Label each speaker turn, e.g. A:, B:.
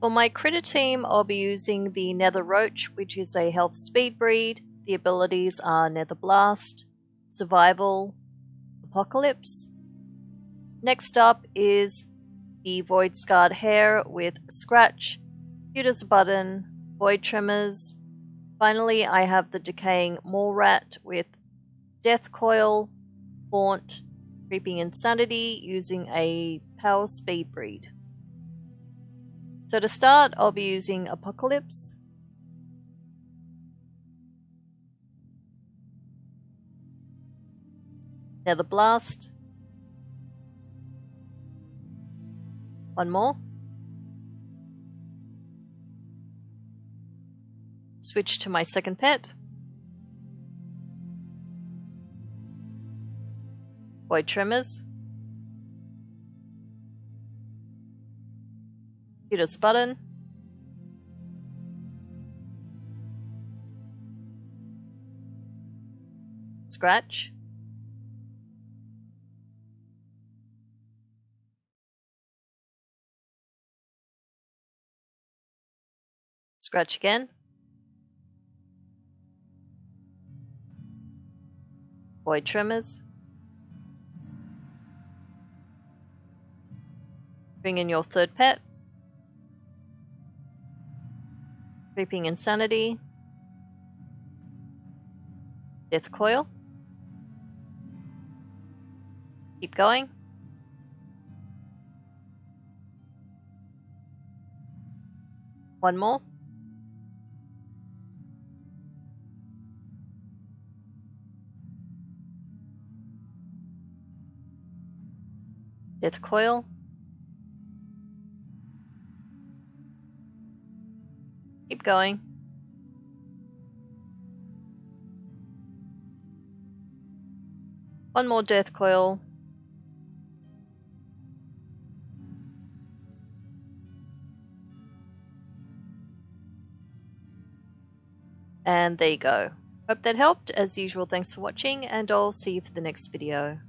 A: For my critter team, I'll be using the Nether Roach, which is a health speed breed. The abilities are Nether Blast, Survival, Apocalypse. Next up is the Void Scarred Hare with Scratch, Cute as a Button, Void Tremors. Finally, I have the Decaying Mole Rat with Death Coil, Haunt, Creeping Insanity using a Power Speed breed. So to start, I'll be using Apocalypse. Nether Blast. One more. Switch to my second pet. Void Tremors. Cute as a Button. Scratch. Scratch again. Void Tremors. Bring in your third pet. Creeping Insanity. Death Coil. Keep going. One more. Death Coil. Keep going. One more death coil. And there you go. Hope that helped. As usual, thanks for watching, and I'll see you for the next video.